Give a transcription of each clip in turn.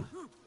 Huh.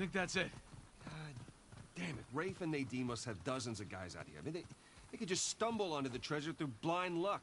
Think that's it. God damn it. Rafe and Nadine must have dozens of guys out here. I mean, they, they could just stumble onto the treasure through blind luck.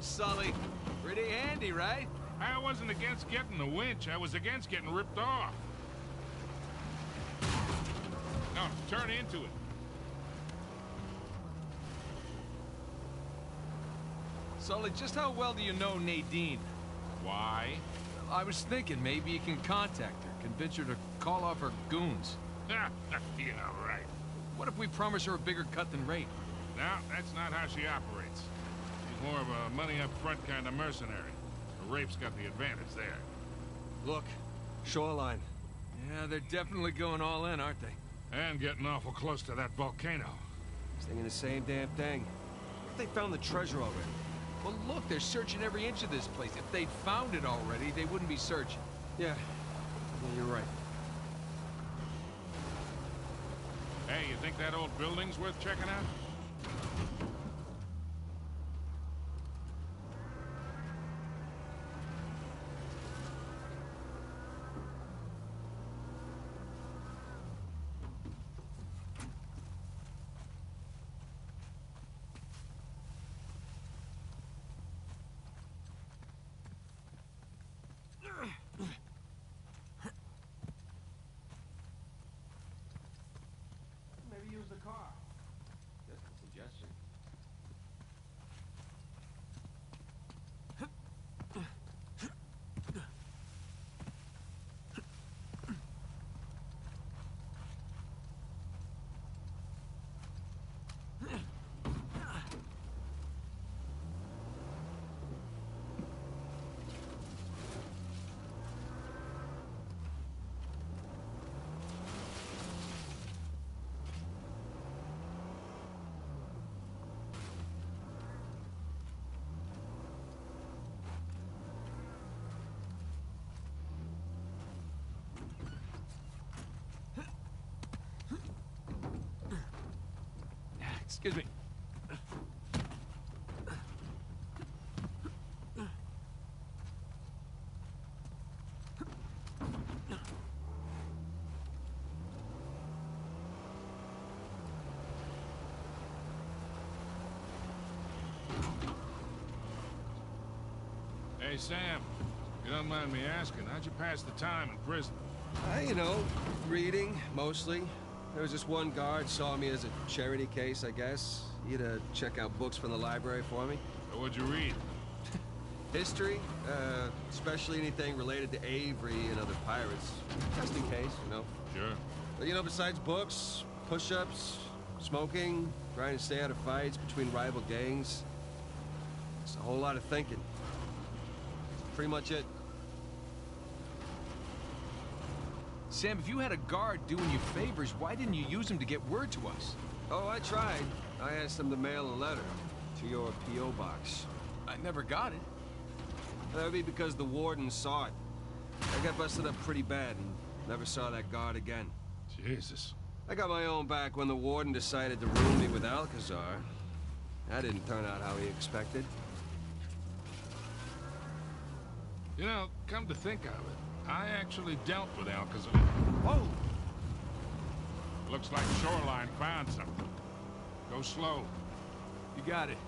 winch, Sully. Pretty handy, right? I wasn't against getting the winch. I was against getting ripped off. No, turn into it. Sully, just how well do you know Nadine? Why? I was thinking maybe you can contact her, convince her to call off her goons. yeah, right. What if we promise her a bigger cut than Rafe? No, that's not how she operates. She's more of a money-up-front kind of mercenary. The Rafe's got the advantage there. Look, shoreline. Yeah, they're definitely going all in, aren't they? And getting awful close to that volcano. Thinking the same damn thing. If they found the treasure already? Well, look, they're searching every inch of this place. If they'd found it already, they wouldn't be searching. Yeah. Yeah, you're right. Hey, you think that old building's worth checking out? Excuse me. Hey, Sam. You don't mind me asking, how'd you pass the time in prison? Uh, you know, reading, mostly. There was just one guard saw me as a charity case, I guess. He had to check out books from the library for me. What'd you read? History, uh, especially anything related to Avery and other pirates. Just in case, you know. Sure. But you know, besides books, push-ups, smoking, trying to stay out of fights between rival gangs, it's a whole lot of thinking. Pretty much it. Sam, if you had a guard doing you favors, why didn't you use him to get word to us? Oh, I tried. I asked them to mail a letter to your P.O. box. I never got it. That would be because the warden saw it. I got busted up pretty bad and never saw that guard again. Jesus. I got my own back when the warden decided to ruin me with Alcazar. That didn't turn out how he expected. You know, come to think of it, I actually dealt with Alcazar. Whoa! Looks like Shoreline found something. Go slow. You got it.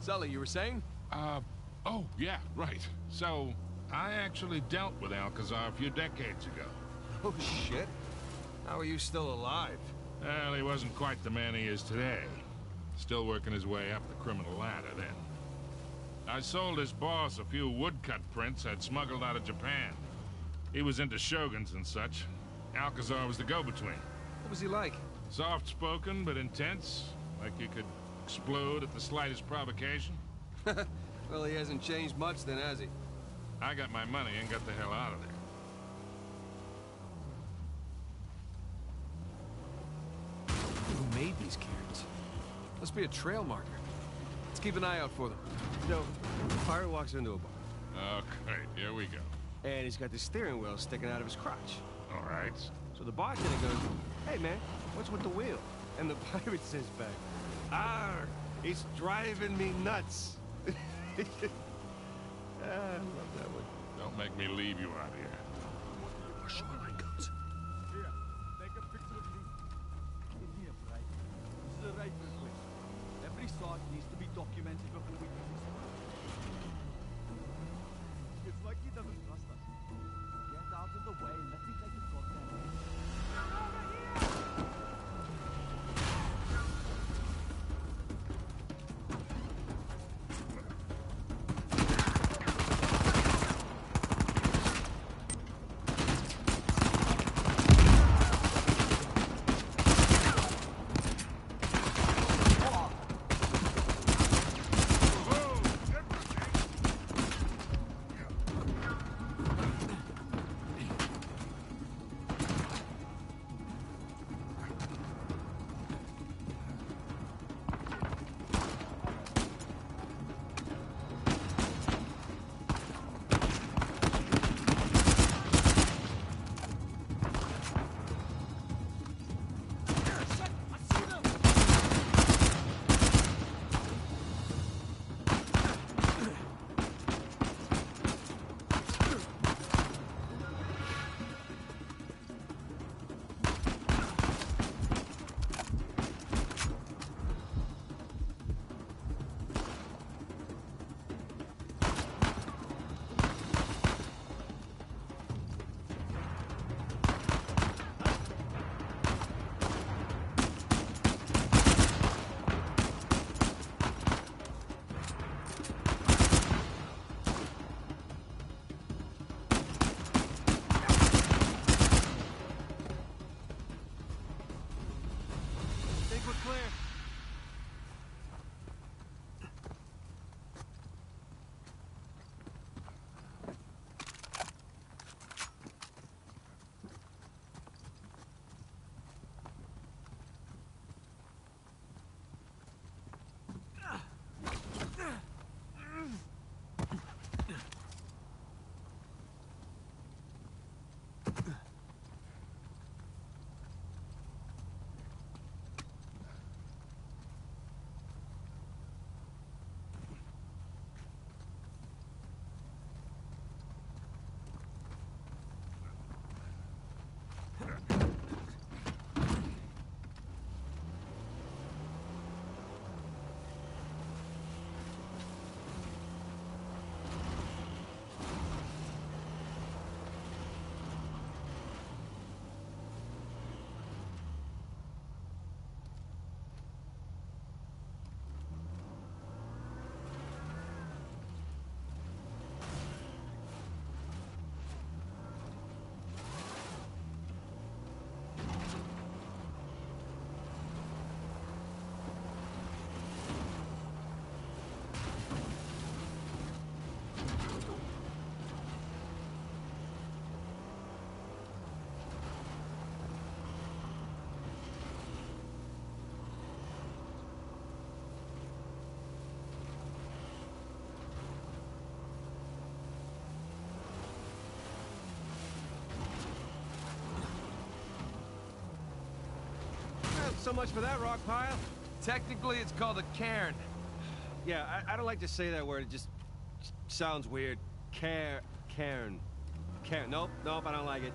Sully, you were saying? Uh, oh, yeah, right. So, I actually dealt with Alcazar a few decades ago. Oh, shit. How are you still alive? Well, he wasn't quite the man he is today. Still working his way up the criminal ladder then. I sold his boss a few woodcut prints I'd smuggled out of Japan. He was into shoguns and such. Alcazar was the go-between. What was he like? Soft-spoken but intense, like you could explode at the slightest provocation. well, he hasn't changed much then, has he? I got my money and got the hell out of there. These cairns? Must be a trail marker. Let's keep an eye out for them. So, the pirate walks into a bar, Okay, here we go. and he's got the steering wheel sticking out of his crotch. All right. So the bartender goes, Hey man, what's with the wheel? And the pirate says back, Arr, it's driving me nuts. ah, I love that one. Don't make me leave you out here. Our shoreline. Here, So much for that rock pile. Technically, it's called a cairn. Yeah, I, I don't like to say that word. It just sounds weird. Care, cairn. Cairn. Nope, nope, I don't like it.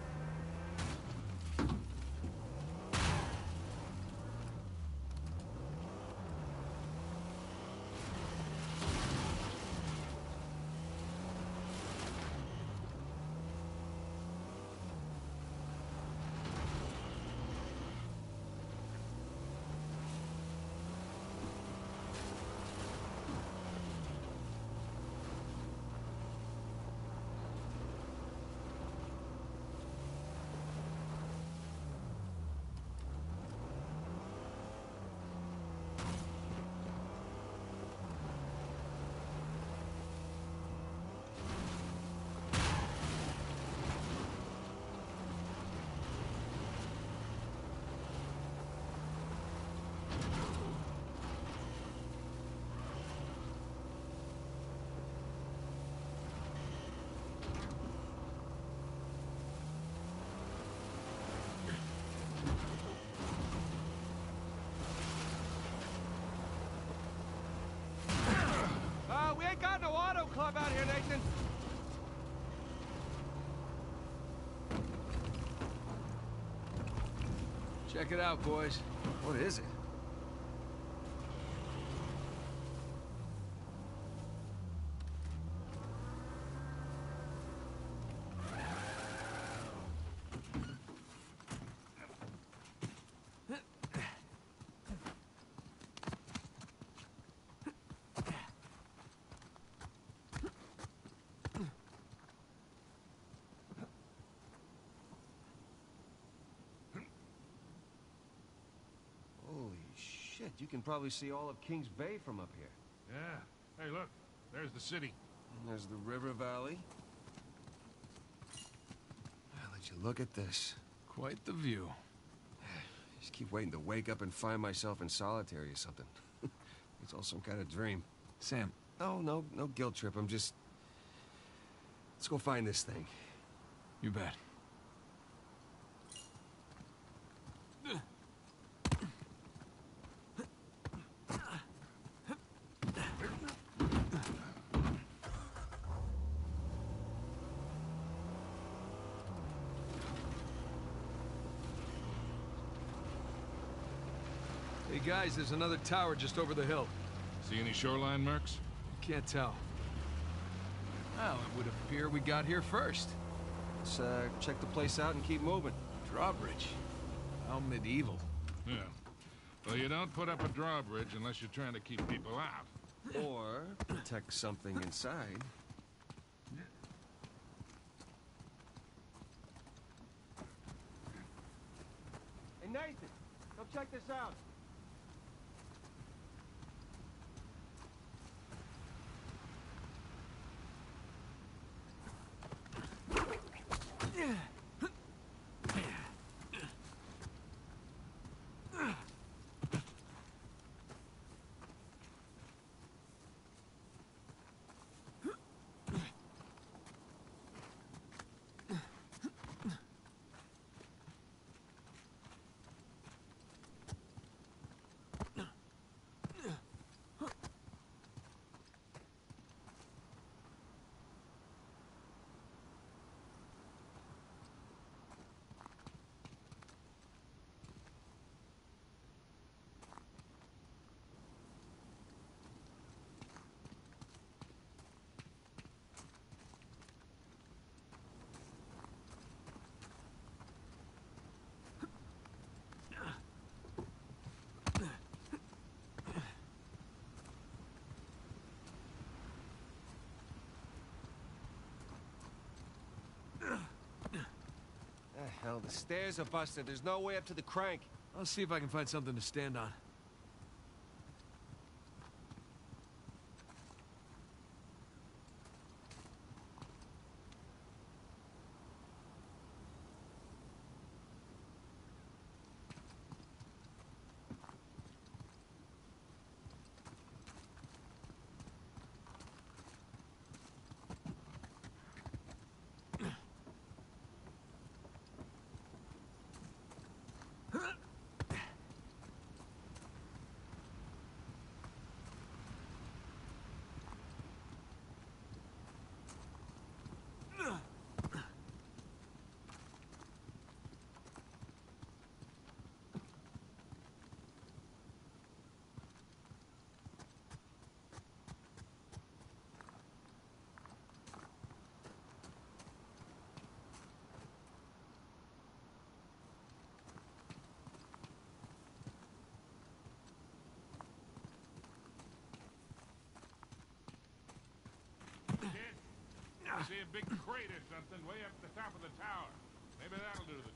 Uh, we ain't got no out here, Nathan. Check it out, boys. What is it? Holy shit, you can probably see all of Kings Bay from up here. Yeah. Hey, look. There's the city. And there's the river valley. I'll let you look at this. Quite the view. Just keep waiting to wake up and find myself in solitary or something. it's all some kind of dream. Sam, No, no, no guilt trip. I'm just... Let's go find this thing. you bet. Hey guys, there's another tower just over the hill. See any shoreline marks? Can't tell. Well, it would appear we got here first. Let's uh, check the place out and keep moving. Drawbridge. How medieval. Yeah. Well, you don't put up a drawbridge unless you're trying to keep people out. Or protect something inside. Hey, Nathan, come check this out. Ah, hell, the stairs are busted. There's no way up to the crank. I'll see if I can find something to stand on. See a big crate or something way up the top of the tower. Maybe that'll do the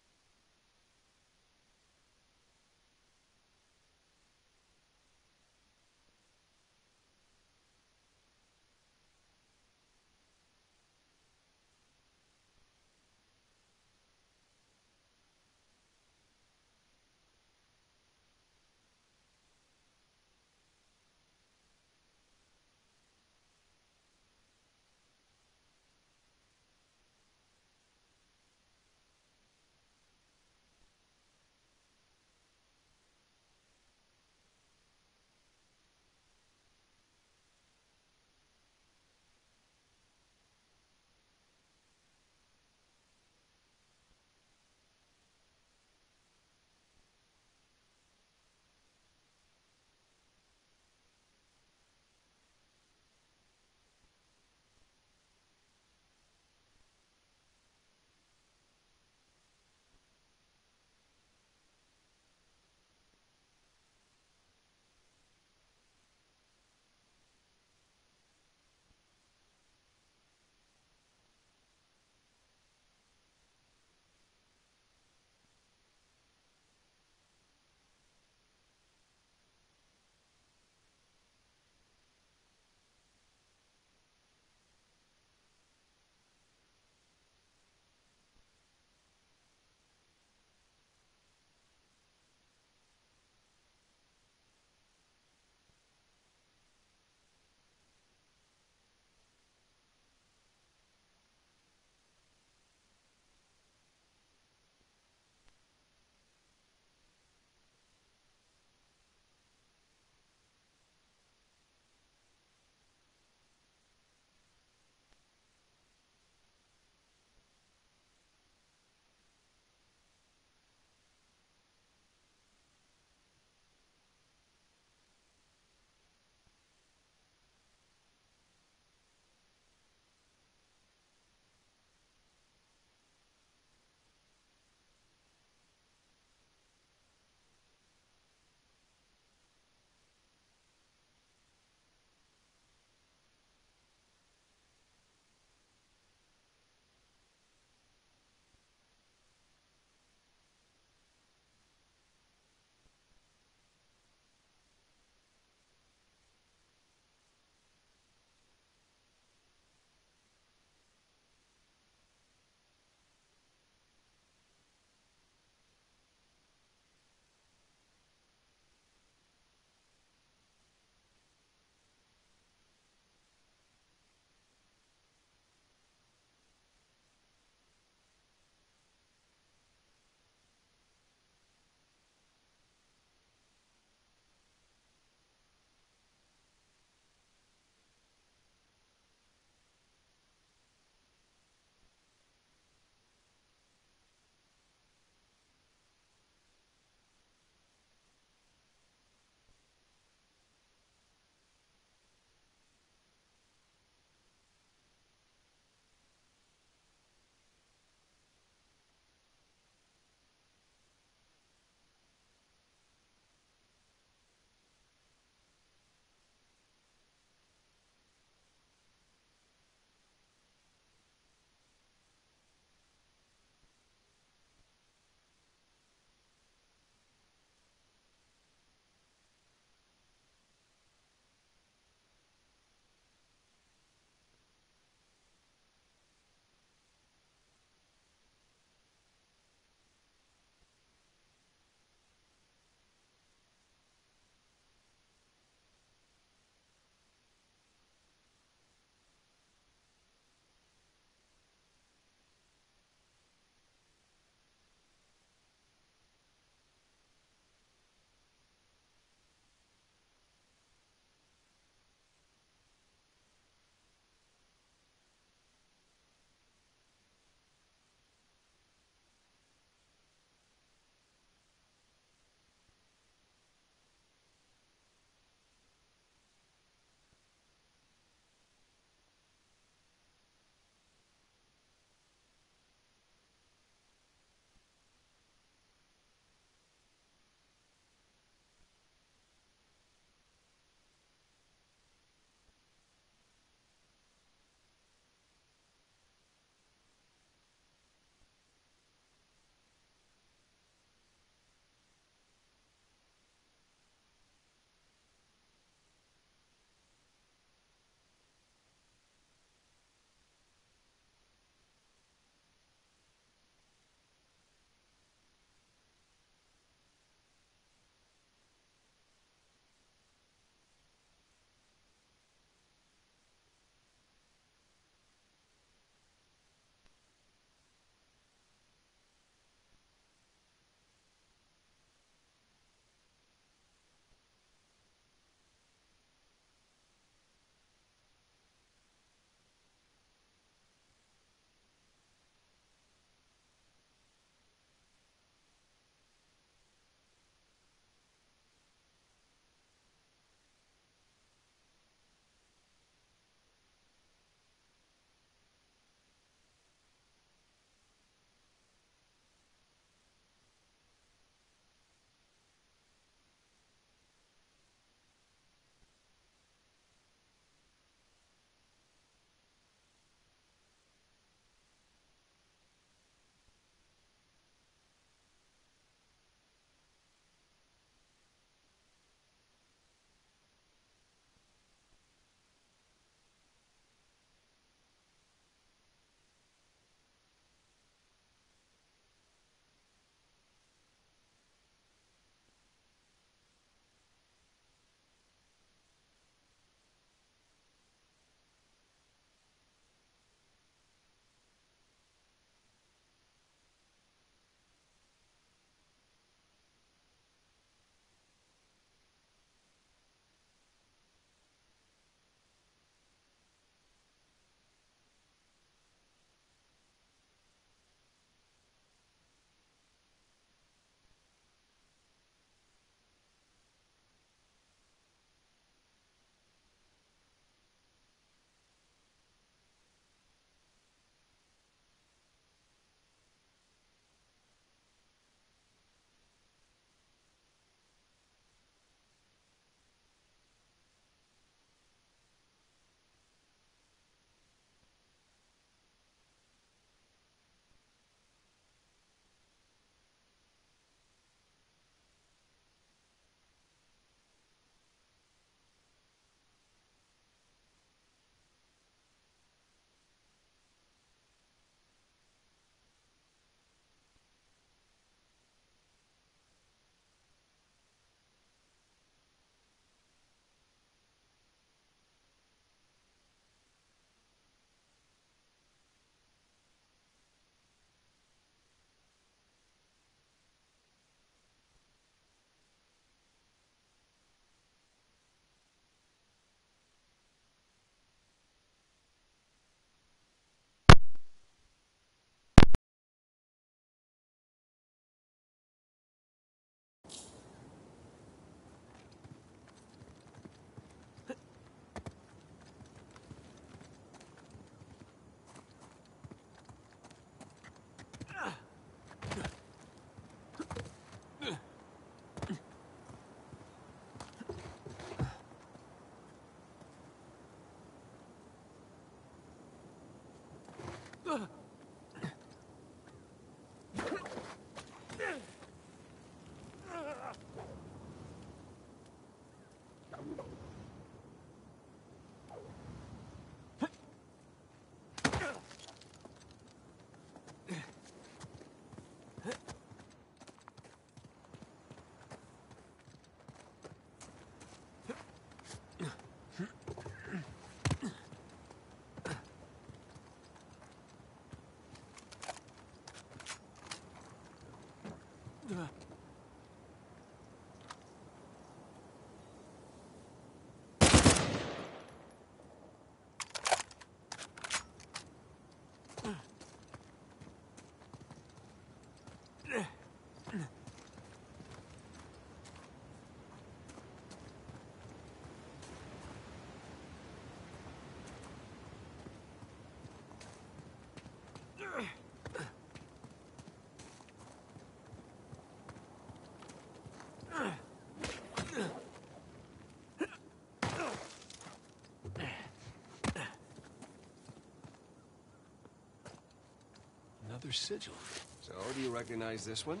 trick. Sigil. So, do you recognize this one?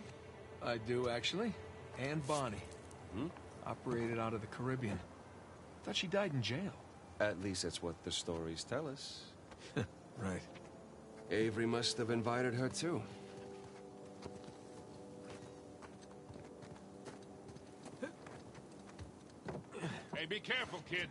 I do, actually. Anne Bonny. Hmm? Operated out of the Caribbean. Thought she died in jail. At least that's what the stories tell us. Right. Avery must have invited her too. Hey, be careful, kid.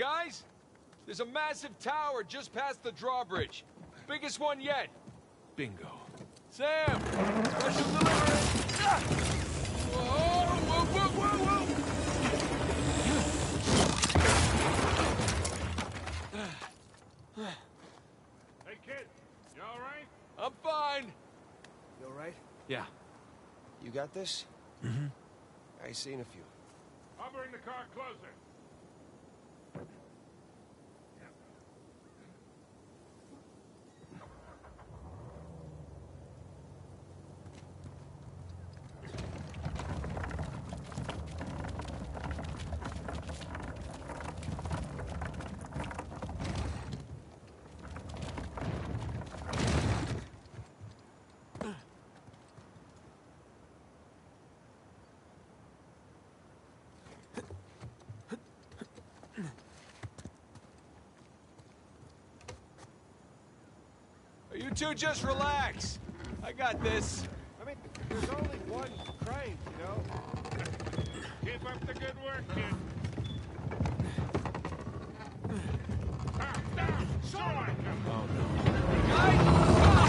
Guys, there's a massive tower just past the drawbridge. Biggest one yet. Bingo. Sam, special delivery. Ah! Whoa, whoa, whoa, whoa, whoa! Hey, kid. You all right? I'm fine. You alright? Yeah. You got this? Mm-hmm. I seen a few. I'll bring the car closer. You two just relax. I got this. I mean, there's only one crank, you know? Keep up the good work, kid. Down, down! So I come. Oh, no. Guys,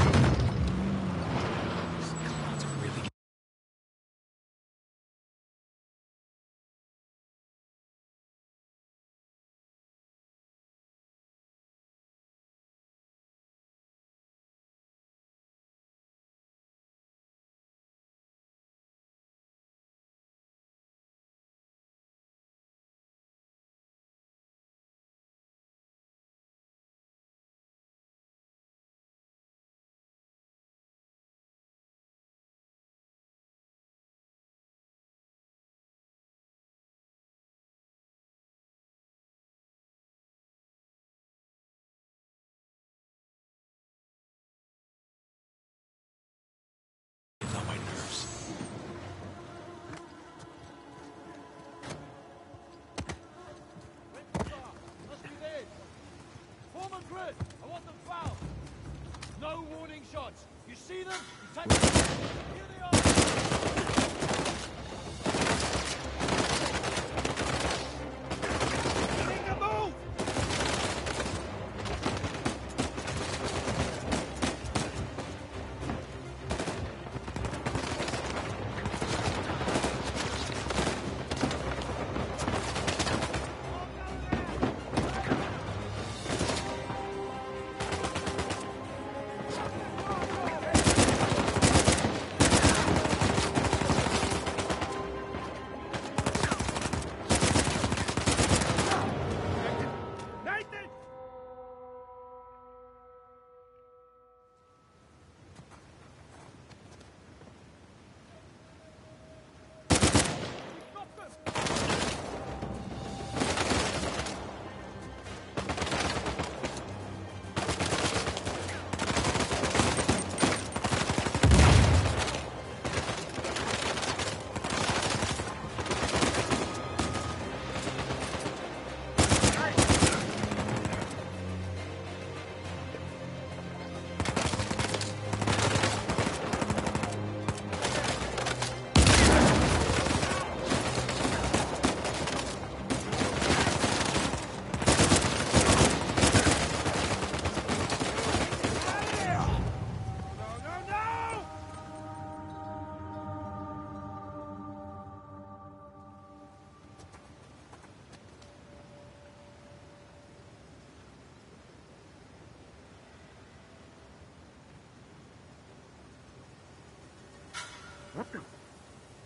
Shots. You see them? You take them. Here they are.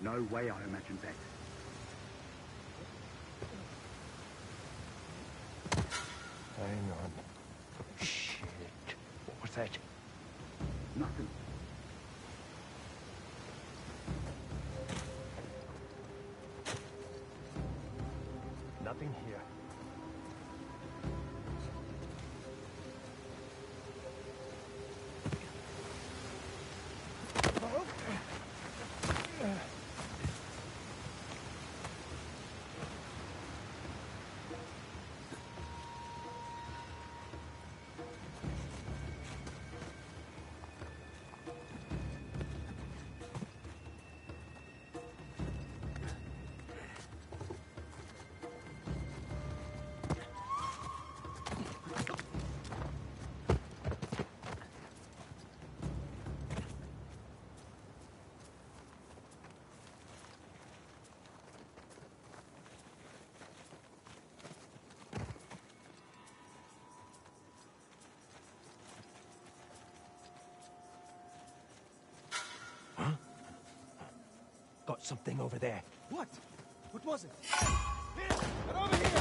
No way I imagined that. Hang on. Shit. What was that? Nothing. Got something over there. What? What was it? Here! Get over here!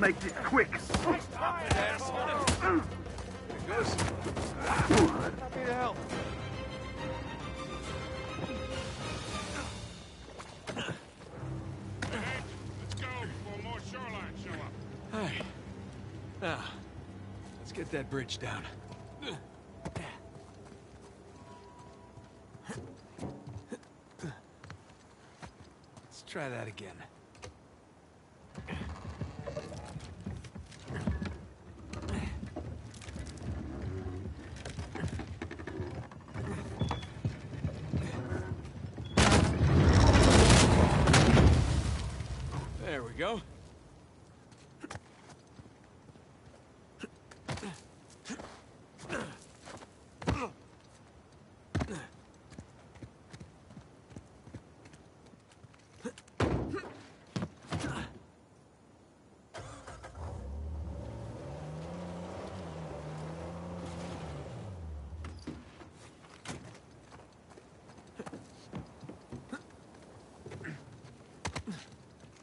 Make this quick. Happy to ah. help. Let's go before more shoreline show. All right. Now, let's get that bridge down. Let's try that again. There we go.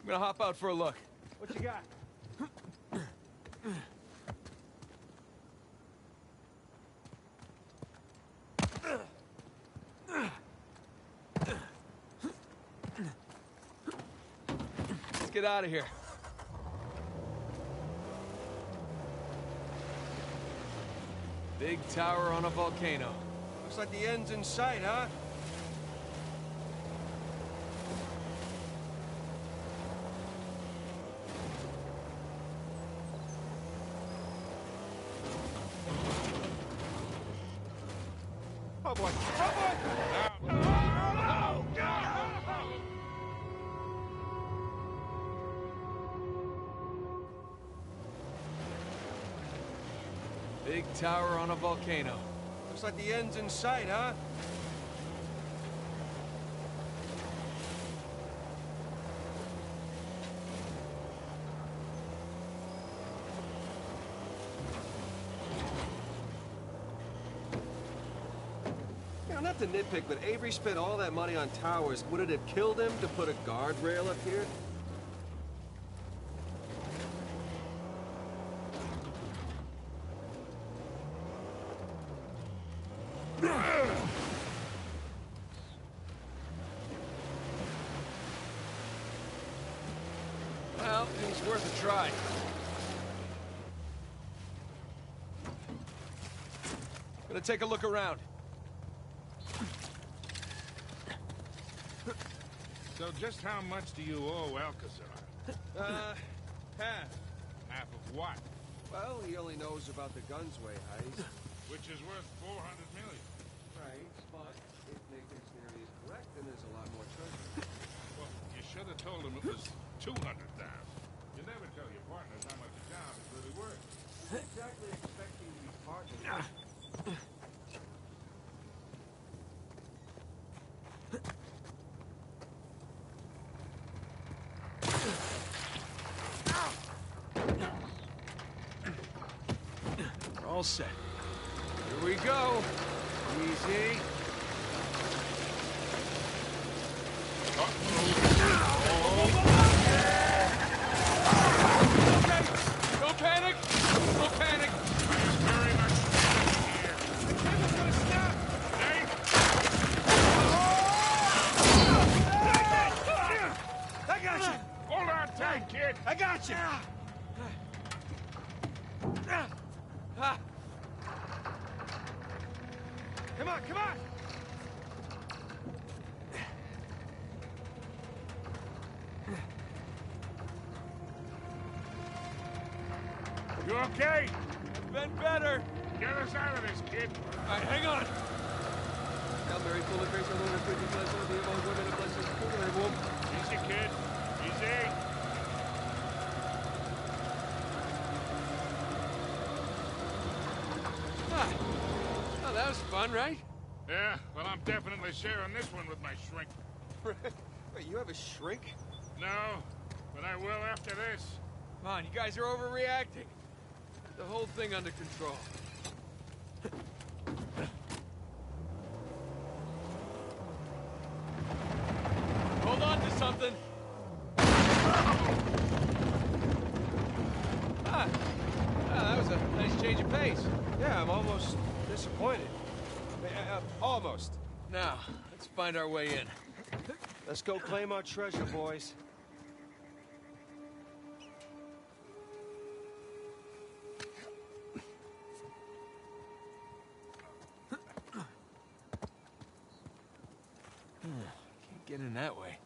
I'm gonna hop out for a look. What you got? Let's get out of here. Big tower on a volcano. Looks like the end's in sight, huh? Boy. Boy! Big tower on a volcano. Looks like the end's in sight, huh? To nitpick, but Avery spent all that money on towers. Would it have killed him to put a guardrail up here? Well, it was worth a try. Gonna take a look around. Just how much do you owe Alcazar? Uh, half. Half of what? Well, he only knows about the Gunsway heist. Which is worth 400 million. Right, but if Nathan's theory is correct, then there's a lot more treasure. Well, you should have told him it was 200,000. You never tell your partners how much a job is really worth. exactly expecting to be partners. All set. Here we go. Easy. Okay, no panic. No panic. Very much here. I got you! Hold on tight, kid. I got you! That was fun, right? Yeah, well, I'm definitely sharing this one with my shrink. Wait, you have a shrink? No, but I will after this. Come on, you guys are overreacting. The whole thing under control. Hold on to something. nice. Yeah, I'm almost disappointed. Uh, uh, almost. Now, let's find our way in. Let's go claim our treasure, boys. Can't get in that way.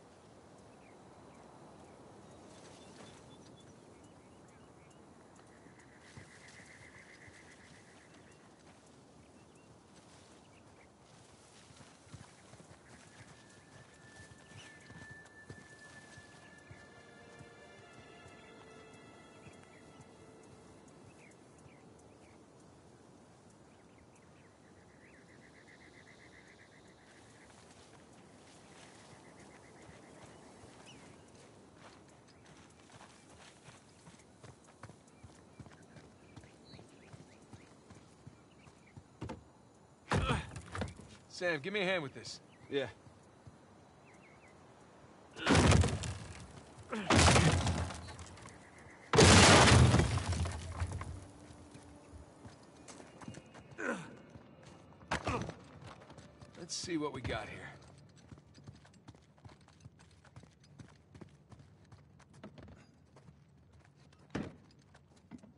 Sam, give me a hand with this. Yeah. Let's see what we got here.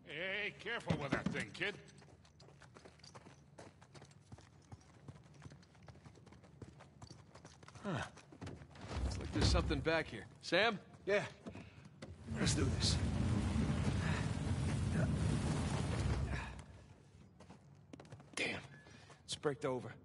Hey, careful with that thing, kid. Looks like there's something back here. Sam? Yeah. Let's do this. Damn. It's braked over.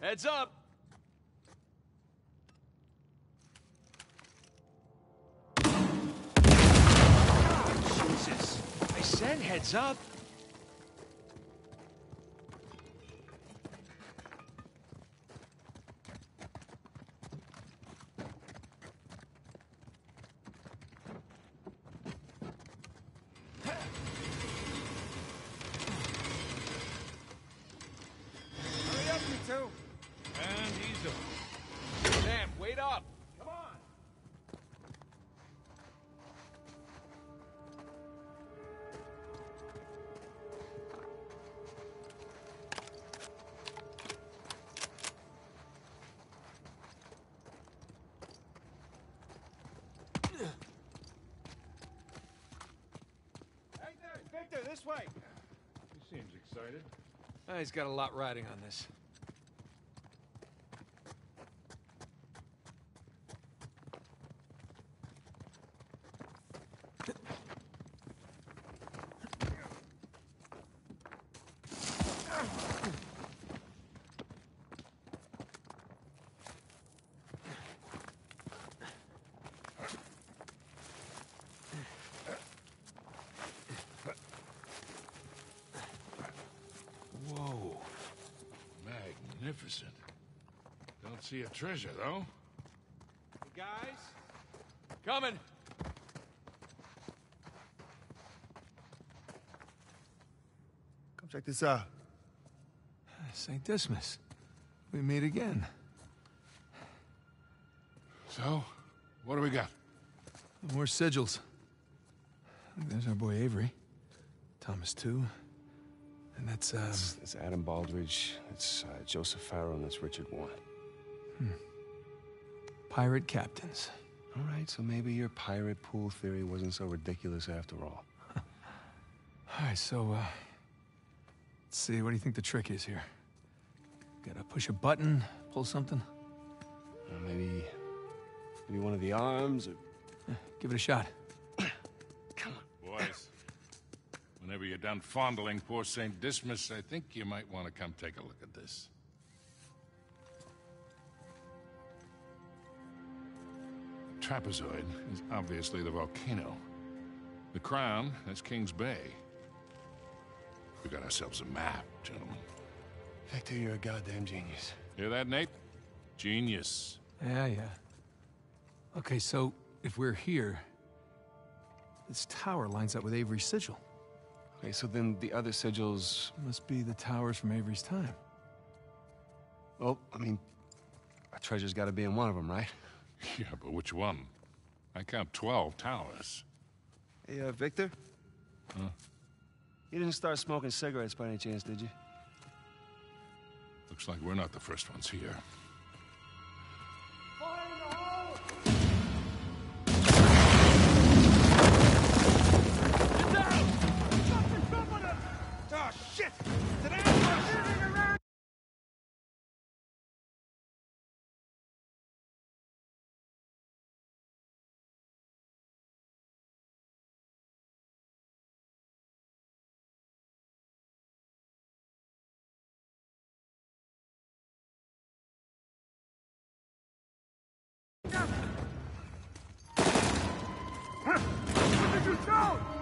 Heads up! Jesus. I said heads up. This way. He seems excited. Ah, he's got a lot riding on this. Whoa. Magnificent. Don't see a treasure, though. Hey, guys. Coming! Come check this out. St. Dismas. We meet again. So, what do we got? More sigils. There's our boy Avery. Thomas, too. And that's, uh... That's, that's Adam Baldridge. That's uh, Joseph Faro, and that's Richard Warren. pirate captains. All right, so maybe your pirate pool theory wasn't so ridiculous after all. All right, so, uh... Let's see, what do you think the trick is here? Gotta push a button, pull something? Uh, maybe, maybe one of the arms, or Eh, give it a shot. Whenever you're done fondling poor St. Dismas, I think you might want to come take a look at this. trapezoid is obviously the volcano. The crown is King's Bay. We got ourselves a map, gentlemen. Victor, you're a goddamn genius. Hear that, Nate? Genius. Yeah, yeah. Okay, so if we're here, this tower lines up with Avery's sigil. Okay, so then the other sigils. Must be the towers from Avery's time. Well, I mean, our treasure's got to be in one of them, right? Yeah, but which one? I count 12 towers. Hey, uh, Victor? Huh? You didn't start smoking cigarettes by any chance, did you? Looks like we're not the first ones here. Oh, shit! Did I What did you shout?